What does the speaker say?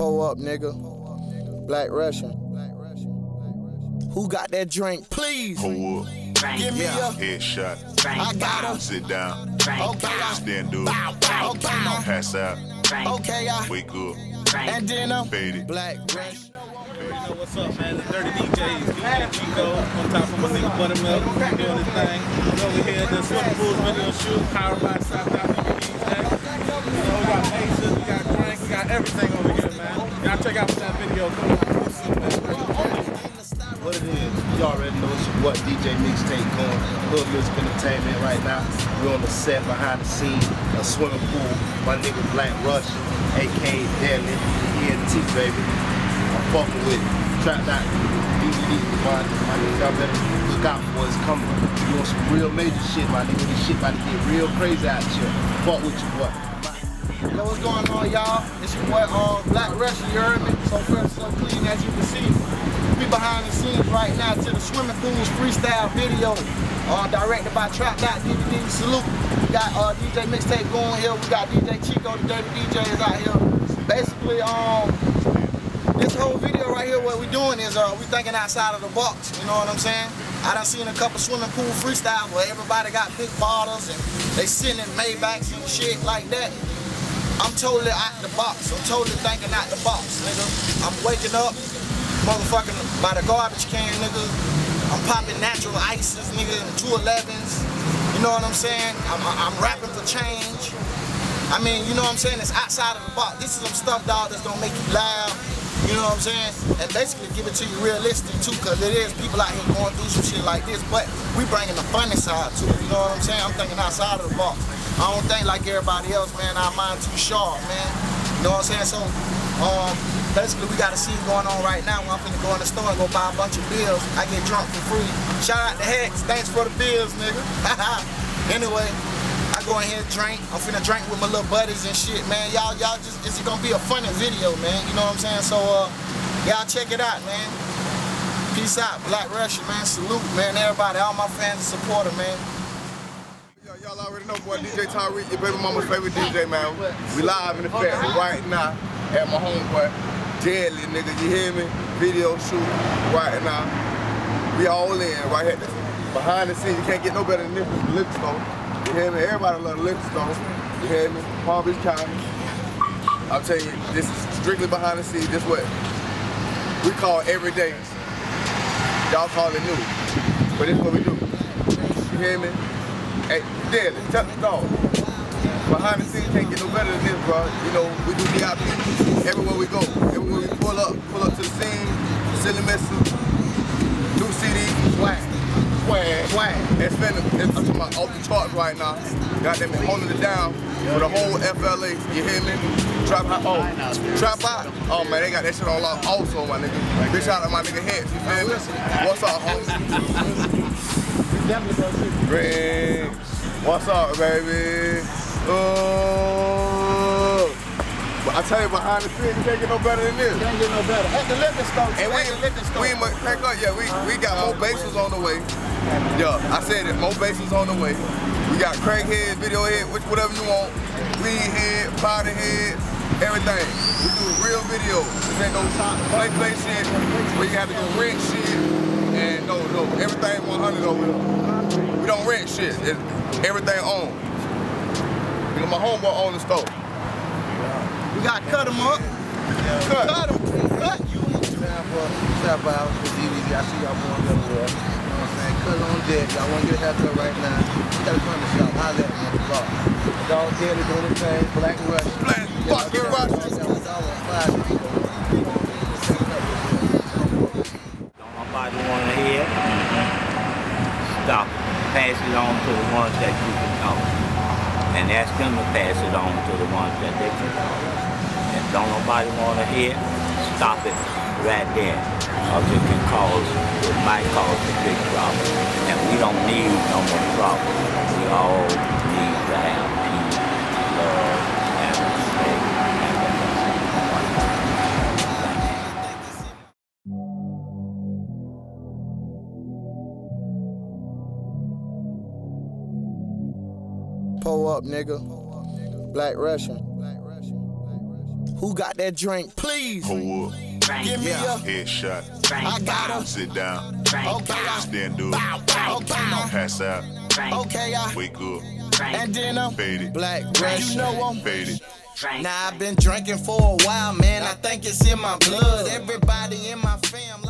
Pull up, nigga. Black Russian. Who got that drink? Please. Pull up. Give me Yeah. a. Headshot. I got him. Sit down. Okay, I. Stand up. Okay, now. Pass out. Okay, I. Wake up. And then I'm. Faded. Black Russian. You know what's up, man? The Dirty DJs, DJ Chico, on top of my nigga Buttermilk, doing his thing. We over here, the Swimming Pools video shoot, powered by South Down DVDs, man. You know, we got Aces, we got Crank, we got everything over here, man. Y'all check out that video. What it is, you already know what DJ Mixtape Goon. Hood Music Entertainment right now. We're on the set behind the scenes, a swimming pool. My nigga Black Rush, aka Deadly, ENT baby. I'm fucking with it. Trapped Out DVD, my, nigga, y'all better look out for what's coming. You on some real major shit, my nigga. This shit about to get real crazy out here. Fuck with you, what? Yo, what's going on, y'all? It's your boy, uh, Black Russian, you heard me? So fresh, so clean, as you can see. We behind the scenes right now to the Swimming Pools freestyle video, uh, directed by Trapped Out DVD. Salute. We got uh, DJ Mixtape Goon here. We got DJ Chico, the Dirty DJ is out here. Basically, um, this whole video right here, what we're doing is uh, we thinking outside of the box. You know what I'm saying? I done seen a couple swimming pool freestyle where everybody got big bottles and they sitting in Maybachs and shit like that. I'm totally out the box. I'm totally thinking out the box, nigga. I'm waking up, motherfucking by the garbage can, nigga. I'm popping natural ices, nigga, and 211s. You know what I'm saying? I'm, I'm rapping for change. I mean, you know what I'm saying? It's outside of the box. This is some stuff, dog, that's gonna make you laugh. You know what I'm saying? And basically give it to you realistic too, cause it is people out here going through some shit like this. But we bringing the funny side to it. You know what I'm saying? I'm thinking outside of the box. I don't think like everybody else, man. Our mind too sharp, man. You know what I'm saying? So, um, basically we got a scene going on right now. Where I'm finna go in the store and go buy a bunch of bills. I get drunk for free. Shout out to Hex. Thanks for the bills, nigga. anyway. I go in here and drink. I'm finna drink with my little buddies and shit, man. Y'all, y'all just, it's gonna be a funny video, man. You know what I'm saying? So, uh, y'all check it out, man. Peace out, Black Russian, man. Salute, man. Everybody, all my fans and supporters, man. Y'all already know, boy, DJ Tyreek, your baby mama's favorite DJ, man. We live in the factory right now at my homeboy, Deadly, nigga. You hear me? Video shoot right now. We all in right here. Behind the scenes, you can't get no better than this store. You hear me? Everybody love the. You hear me? Palm Beach County. I'll tell you, this is strictly behind the scenes. This what we call every day. Y'all call it new. But this is what we do. You hear me? Hey, Deadly, tell the dog. Behind the scenes can't get no better than this, bro. You know, we do VIP everywhere we go. Everywhere we pull up, pull up to the scene, silly message, new CD, swag. Swag. It's finna, it's I'm talking about off the charts right now. Got them holding it down for the whole FLA. You hear me? Trap out. Oh, trap out. Oh man, they got that shit on lock also, my nigga. Shout out to my nigga Heads. You feel me? What's up, homie? Rings. What's up, baby? Oh. But I tell you, behind the scenes, you can't get no better than this. Can't get no better. At the liquor store, And at the liquor store. we, we, mu- pack up, yeah, we, we got more bases on the way. Yeah, I said it, more bases on the way. We got crackhead, video head, which whatever you want. Weed head, powder head, everything. We do real video. This ain't no play play shit where you have to go rent shit. And no, no, everything 100 over here. We don't rent shit. It's everything on. You know, my homeboy own the store. We gotta cut them up. Cut. Cut them. Cut you. Time for stop out for DVD. I see y'all going everywhere. You know what I'm saying? Cut on deck. Y'all want to get a haircut right now. You gotta come to the shop. Holla at me at the bar. Dog Deadly doing his thing. Black Rush. Black fucking Rush. Don't nobody want to hear, stop Pass it on to the ones that you can talk. And ask them to pass it on to the ones that they can talk. And don't nobody want to hear, stop it right there. Because it can cause, it might cause a big problem. And we don't need no more trouble. Pull up, nigga. Black Russian. Who got that drink? Please. Pull up. Give me a. Headshot. I got him. Sit down. Okay, I. Stand up. Okay. Pass out. Okay, I. Wake up. And then I'm Faded. Black Rush. You know I'm. Faded. Now I've been drinking for a while, man. I think it's in my blood. Everybody in my fam like.